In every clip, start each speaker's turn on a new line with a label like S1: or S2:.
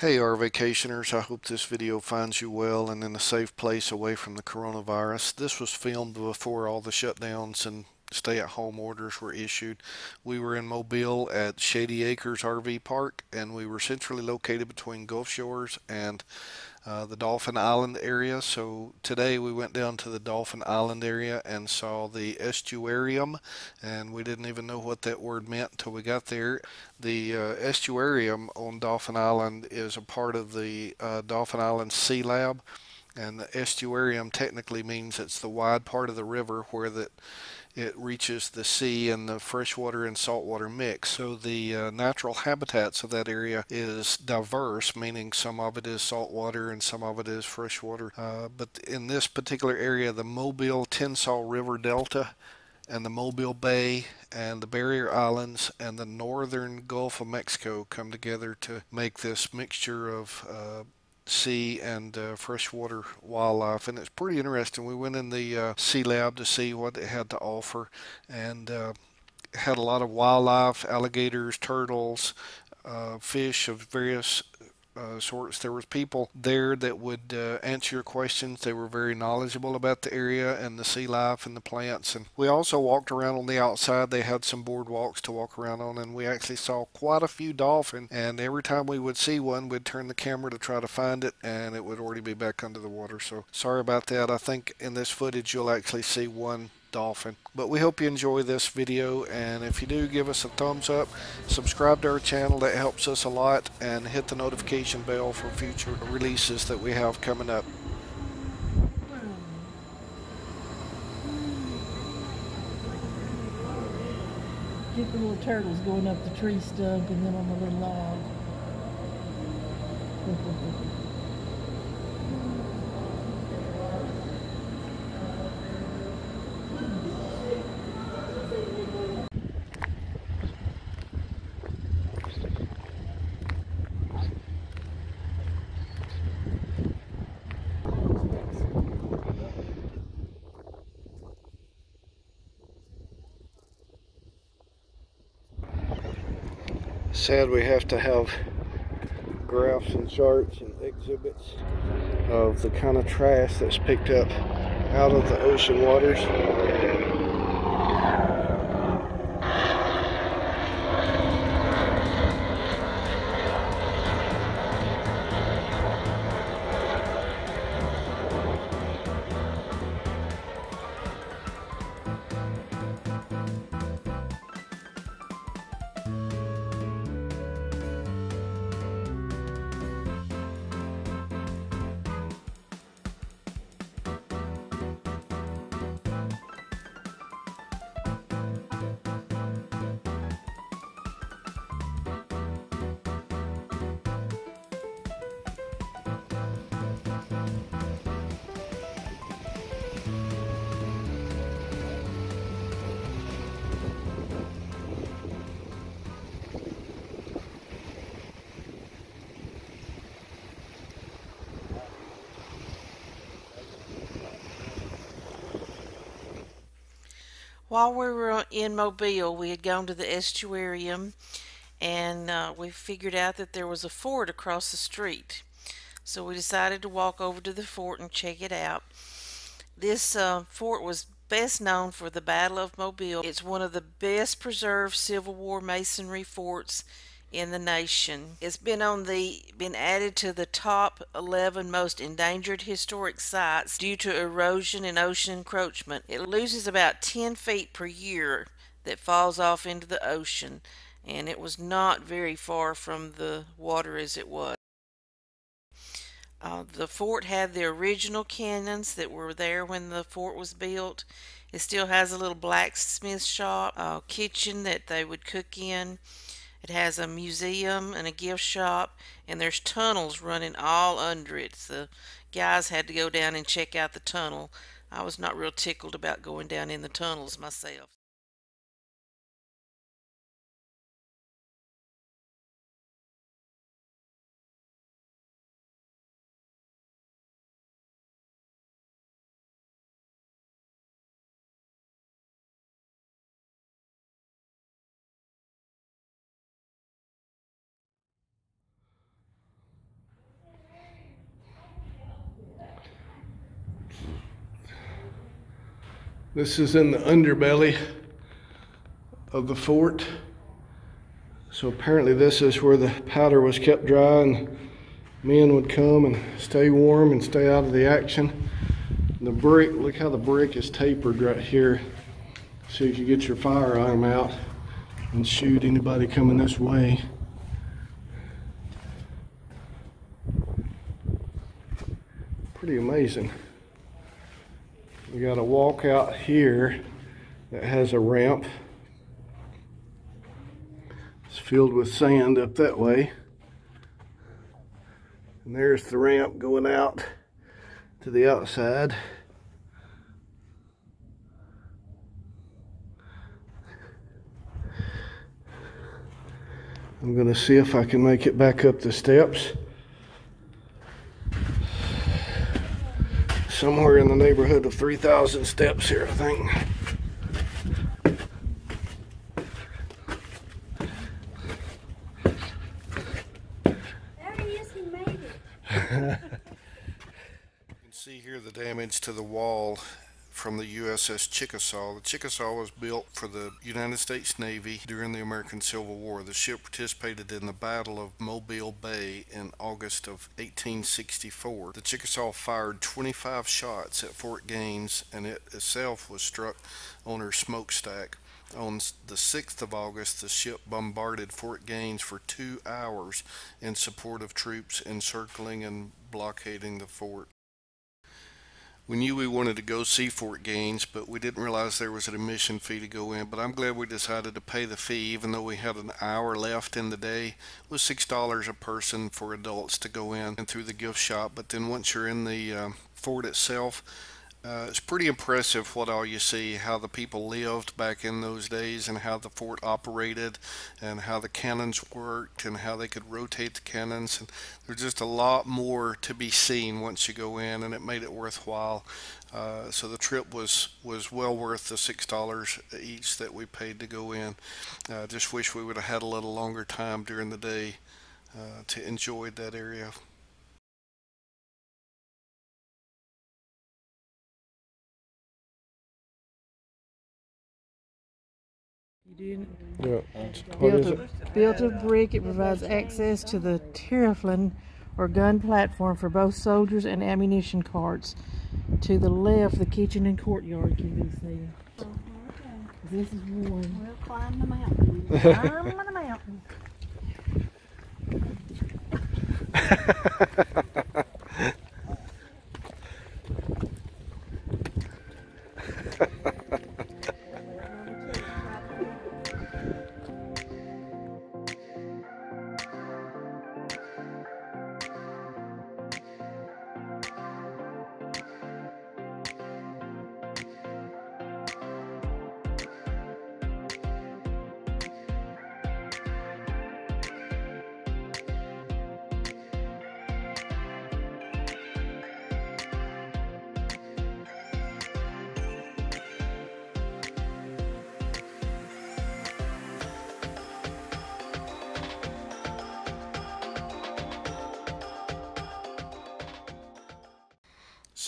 S1: Hey RVacationers, I hope this video finds you well and in a safe place away from the coronavirus. This was filmed before all the shutdowns and stay-at-home orders were issued. We were in Mobile at Shady Acres RV Park and we were centrally located between Gulf Shores and uh, the Dauphin Island area. So today we went down to the Dauphin Island area and saw the estuarium, and we didn't even know what that word meant until we got there. The uh, estuarium on Dauphin Island is a part of the uh, Dauphin Island Sea Lab, and the estuarium technically means it's the wide part of the river where that it reaches the sea and the freshwater and saltwater mix. So the uh, natural habitats of that area is diverse, meaning some of it is saltwater and some of it is freshwater. Uh, but in this particular area, the Mobile Tensas River Delta and the Mobile Bay and the Barrier Islands and the northern Gulf of Mexico come together to make this mixture of uh, sea and uh, freshwater wildlife, and it's pretty interesting. We went in the uh, sea lab to see what it had to offer, and uh, had a lot of wildlife, alligators, turtles, uh, fish of various uh, sorts. There was people there that would uh, answer your questions. They were very knowledgeable about the area and the sea life and the plants. And we also walked around on the outside. They had some boardwalks to walk around on, and we actually saw quite a few dolphins. And every time we would see one, we'd turn the camera to try to find it, and it would already be back under the water. So sorry about that. I think in this footage you'll actually see one dolphin. But we hope you enjoy this video and if you do give us a thumbs up, subscribe to our channel that helps us a lot and hit the notification bell for future releases that we have coming up.
S2: Get the little turtles going up the tree stump and then on the little log.
S1: Sad we have to have graphs and charts and exhibits of the kind of trash that's picked up out of the ocean waters.
S2: While we were in Mobile, we had gone to the estuarium and uh, we figured out that there was a fort across the street. So we decided to walk over to the fort and check it out. This uh, fort was best known for the Battle of Mobile. It's one of the best preserved Civil War masonry forts in the nation. It's been on the been added to the top 11 most endangered historic sites due to erosion and ocean encroachment. It loses about 10 feet per year that falls off into the ocean and it was not very far from the water as it was. Uh, the fort had the original cannons that were there when the fort was built. It still has a little blacksmith shop, uh, kitchen that they would cook in. It has a museum and a gift shop, and there's tunnels running all under it. The guys had to go down and check out the tunnel. I was not real tickled about going down in the tunnels myself.
S1: This is in the underbelly of the fort. So apparently this is where the powder was kept dry and men would come and stay warm and stay out of the action. The brick, look how the brick is tapered right here so you can get your firearm out and shoot anybody coming this way. Pretty amazing. We got a walk out here that has a ramp. It's filled with sand up that way. And there's the ramp going out to the outside. I'm going to see if I can make it back up the steps. Somewhere in the neighborhood of 3,000 steps here, I think.
S3: There he is, he made it.
S1: You can see here the damage to the wall from the USS Chickasaw. The Chickasaw was built for the United States Navy during the American Civil War. The ship participated in the Battle of Mobile Bay in August of 1864. The Chickasaw fired 25 shots at Fort Gaines and it itself was struck on her smokestack. On the 6th of August, the ship bombarded Fort Gaines for two hours in support of troops encircling and blockading the fort. We knew we wanted to go see Fort Gaines, but we didn't realize there was an admission fee to go in. But I'm glad we decided to pay the fee, even though we had an hour left in the day. It was six dollars a person for adults to go in and through the gift shop. But then once you're in the uh, fort itself, uh, it's pretty impressive what all you see, how the people lived back in those days and how the fort operated and how the cannons worked and how they could rotate the cannons. And there's just a lot more to be seen once you go in and it made it worthwhile. Uh, so the trip was, was well worth the six dollars each that we paid to go in. I uh, just wish we would have had a little longer time during the day uh, to enjoy that area.
S4: You
S1: Yeah.
S4: didn't built a, built of brick. It provides access to the terreplein or gun platform for both soldiers and ammunition carts. To the left, the kitchen and courtyard can be seen. Uh-huh. This is one.
S3: We'll climb the mountain.
S4: Climb on the mountain.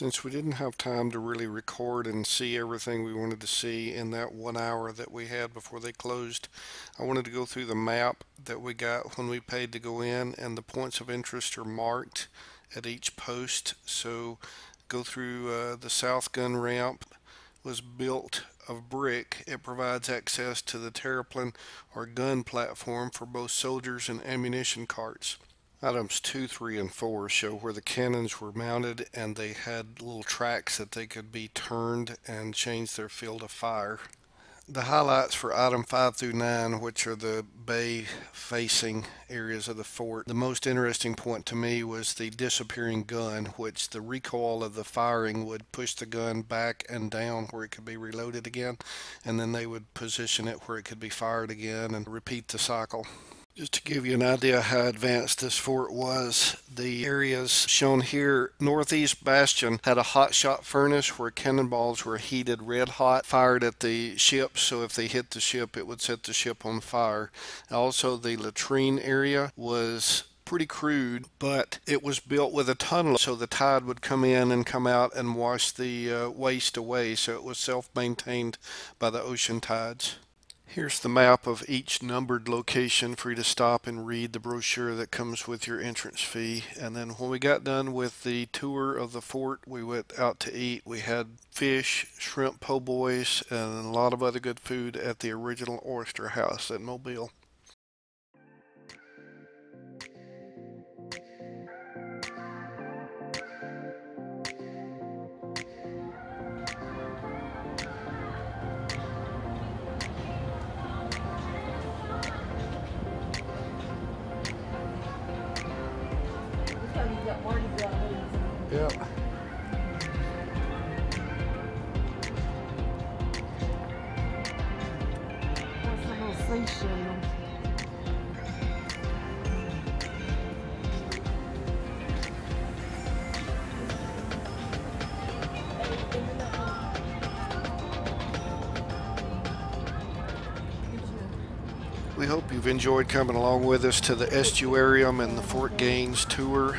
S1: Since we didn't have time to really record and see everything we wanted to see in that one hour that we had before they closed, I wanted to go through the map that we got when we paid to go in and the points of interest are marked at each post. So go through uh, the south gun ramp was built of brick. It provides access to the terreplein or gun platform for both soldiers and ammunition carts. Items 2, 3, and 4 show where the cannons were mounted and they had little tracks that they could be turned and change their field of fire. The highlights for item 5 through 9, which are the bay facing areas of the fort, the most interesting point to me was the disappearing gun, which the recoil of the firing would push the gun back and down where it could be reloaded again, and then they would position it where it could be fired again and repeat the cycle. Just to give you an idea how advanced this fort was, the areas shown here, northeast bastion had a hot shot furnace where cannonballs were heated red hot, fired at the ship, so if they hit the ship, it would set the ship on fire. Also, the latrine area was pretty crude, but it was built with a tunnel so the tide would come in and come out and wash the uh, waste away. So it was self-maintained by the ocean tides. Here's the map of each numbered location for you to stop and read the brochure that comes with your entrance fee. And then when we got done with the tour of the fort, we went out to eat. We had fish, shrimp po' boys, and a lot of other good food at the original Oyster House at Mobile. We hope you've enjoyed coming along with us to the estuarium and the Fort Gaines tour.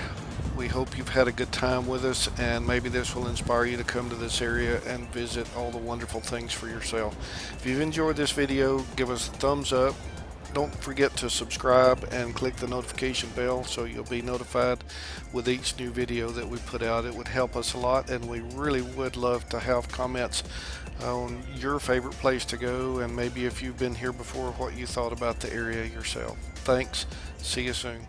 S1: We hope you've had a good time with us and maybe this will inspire you to come to this area and visit all the wonderful things for yourself. If you've enjoyed this video, give us a thumbs up. Don't forget to subscribe and click the notification bell so you'll be notified with each new video that we put out. It would help us a lot and we really would love to have comments on your favorite place to go and maybe if you've been here before what you thought about the area yourself. Thanks. See you soon.